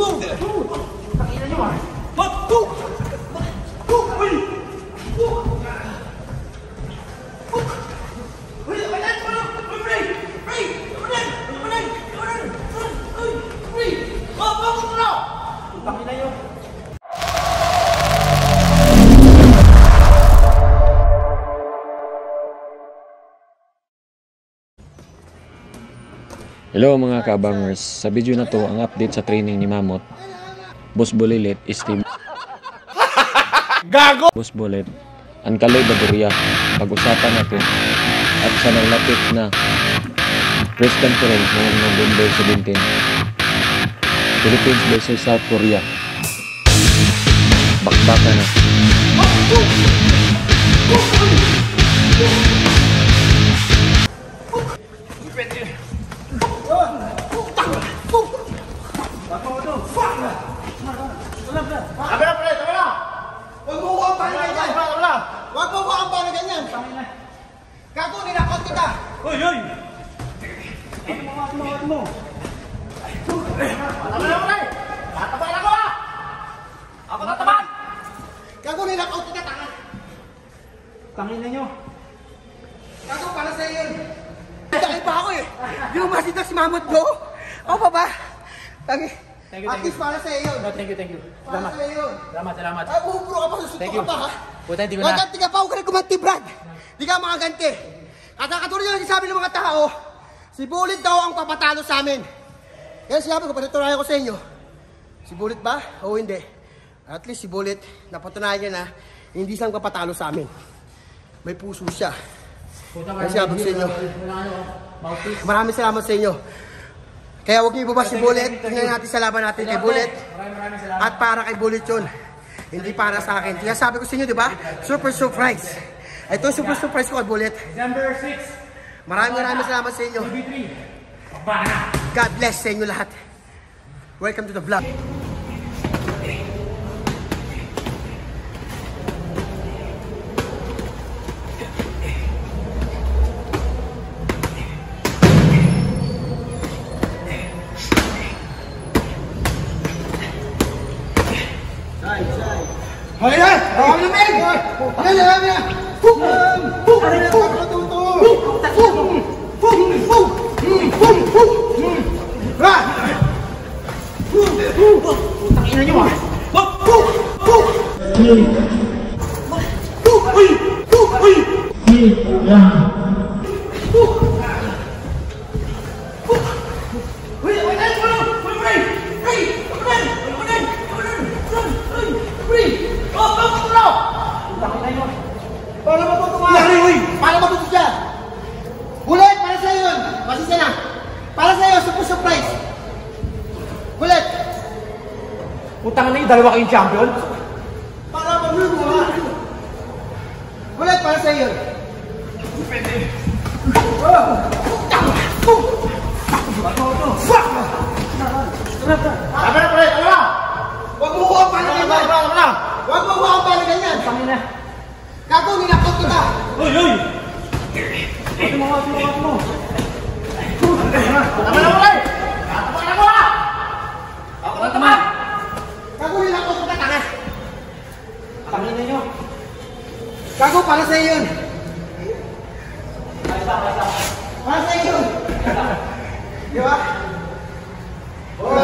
Aplaude! Hello mga kabangers, sa video na to ang update sa training ni Mamot. Boss Bulilit is team Gago! Boss Bullet, ang Kaloy Badurya. Pag-usapan natin at sa nalapit na press conference noong November 17. Philippines versus South Korea. Bakbaka na. Gago, ninakot kita! Uy, uy! Sabi na, pre! Tatabayan ako, ha! Ako tatabayan! Gago, ninakot kita, tanga! Tangina nyo. Gago, para sa'yo yun! Dahil pa ako eh! Di mo masita si Mamot bro? Ako pa ba? Tangi, Thank you, at thank least para sa'yo yun! No, thank you, thank you. Para Salamat. sa'yo yun! Salamat, salamat. Ay, buburo ka pa, Thank ka you. pa ha? Puta, hindi ko na. Maganti ka pa, huwag ka rin gumanti, Brad! Di ka makaganti! At katulad yung sabi ng mga tao, si Bullet daw ang papatalo sa amin. Kaya sinabi ko, panatunayan ko sa inyo, si Bullet ba? O hindi. At least si Bullet, napatunayan niya na hindi siyang papatalo sa amin. May puso siya. Kaya sinabi ko sa inyo, ano, maraming salamat sa inyo. Kaya huwag niyo ibaba si Bullet. Tingnan natin sa laban natin kay Bullet. At para kay Bullet yun. Hindi para sa akin. Kaya sabi ko sa inyo, di ba? Super surprise. Ito yung super surprise ko Bullet. December 6, Maraming maraming salamat sa inyo. B3. Pagbana. God bless sa inyo lahat. Welcome to the vlog. Hoy na! Bawal na men! Ano na kami na? Fum! Fum! Ano na ako natuto? Fum! Fum! Fum! Fum! Fum! Ha! Tangina nyo ah. Fum! Fum! Fum! Fum! Uy! Fum! Uy! Uy! Putang na yung dalawa kayong champion. Para mag-move mo, ha? Bullet, para sa'yo yun. Sabi na, pre! Sabi na! Huwag mo ko ang paano na, ganyan. sabi na! Huwag mo ko ang paano ganyan. Tangina. Gago, ninakot kita. Uy, uy! Ito mo, ito mo, mo. Sabi na, pre! Gago, para sa'yo yun. Para sa'yo yun. Di ba? Oh,